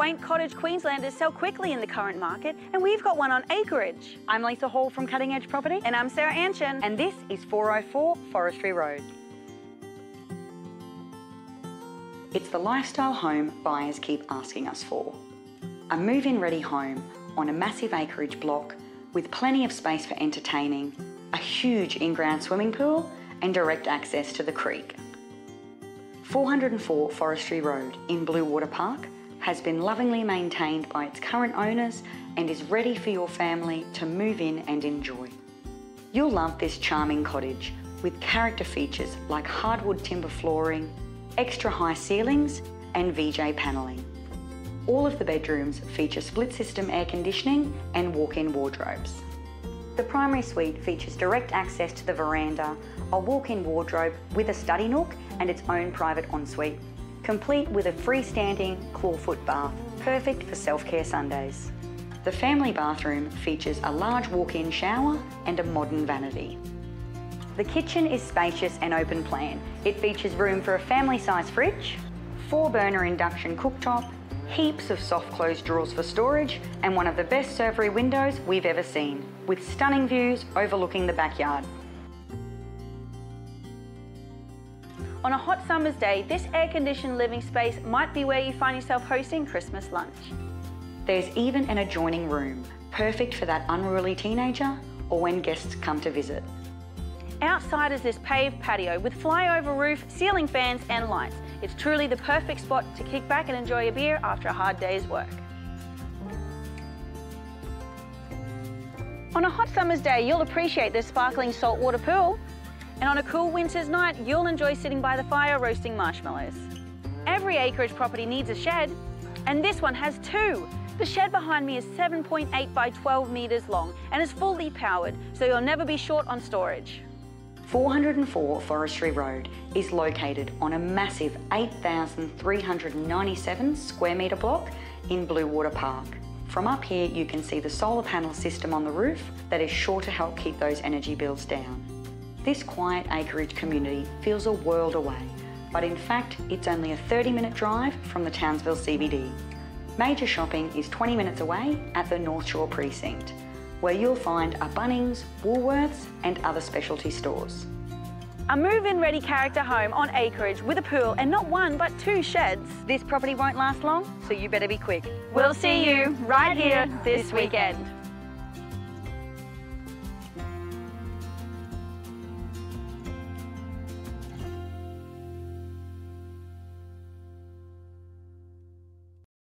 quaint cottage Queenslanders sell quickly in the current market, and we've got one on acreage. I'm Lisa Hall from Cutting Edge Property. And I'm Sarah Anshin. And this is 404 Forestry Road. It's the lifestyle home buyers keep asking us for. A move-in ready home on a massive acreage block with plenty of space for entertaining, a huge in-ground swimming pool and direct access to the creek. 404 Forestry Road in Bluewater Park has been lovingly maintained by its current owners and is ready for your family to move in and enjoy. You'll love this charming cottage with character features like hardwood timber flooring, extra high ceilings and VJ panelling. All of the bedrooms feature split system air conditioning and walk-in wardrobes. The primary suite features direct access to the veranda, a walk-in wardrobe with a study nook and its own private ensuite, complete with a freestanding clawfoot bath, perfect for self-care Sundays. The family bathroom features a large walk-in shower and a modern vanity. The kitchen is spacious and open plan. It features room for a family-sized fridge, four burner induction cooktop, heaps of soft closed drawers for storage, and one of the best servery windows we've ever seen, with stunning views overlooking the backyard. On a hot summer's day, this air-conditioned living space might be where you find yourself hosting Christmas lunch. There's even an adjoining room, perfect for that unruly teenager or when guests come to visit. Outside is this paved patio with flyover roof, ceiling fans and lights. It's truly the perfect spot to kick back and enjoy a beer after a hard day's work. On a hot summer's day, you'll appreciate this sparkling saltwater pool. And on a cool winter's night, you'll enjoy sitting by the fire roasting marshmallows. Every acreage property needs a shed, and this one has two. The shed behind me is 7.8 by 12 metres long and is fully powered, so you'll never be short on storage. 404 Forestry Road is located on a massive 8,397 square metre block in Bluewater Park. From up here you can see the solar panel system on the roof that is sure to help keep those energy bills down. This quiet acreage community feels a world away, but in fact it's only a 30 minute drive from the Townsville CBD. Major shopping is 20 minutes away at the North Shore Precinct where you'll find a Bunnings, Woolworths and other specialty stores. A move-in ready character home on acreage with a pool and not one but two sheds. This property won't last long, so you better be quick. We'll see you right here this weekend.